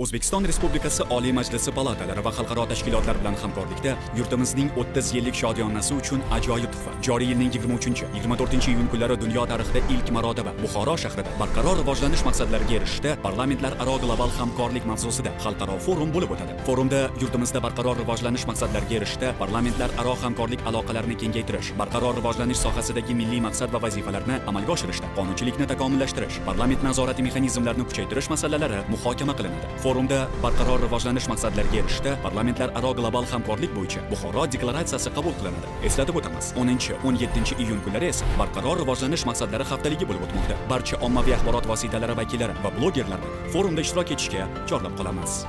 o'zbekiston respublikasi oliy majlisi palatalari va xalqaro tashkilotlar bilan hamkorlikda yurtimizning 30 yillik shodiyonasi uchun ajoyib tuhfa. Joriy yilning 23-24 iyun kunlari dunyo tarixida ilk marotaba buxoro shahrida barqaror rivojlanish maqsadlariga erishishda parlamentlararo global hamkorlik mavzusida xalqaro forum bo'lib o'tadi. Forumda yurtimizda barqaror rivojlanish maqsadlariga erishishda parlamentlararo hamkorlik aloqalarini kengaytirish barqaror rivojlanish sohasidagi milliy maqsad va vazifalarni amalga oshirishda qonunchilikni takomillashtirish parlament nazorati mexanizmlarini kuchaytirish masalalari muhokama qilinadi. Forumda barqaror rivojlanish maqsadlariga erishishda parlamentlararo global hamkorlik bo'yicha buxoro deklaratsiyasi qabul qilinadi. Eslatib o'tamiz 10-17 iyun kunlari esa barqaror rivojlanish maqsadlari haftaligi bo'lib o'tmoqda. Barcha ommaviy axborot vositalari vakillari va blogerlarni forumda ishtirok etishga chorlab qolamiz.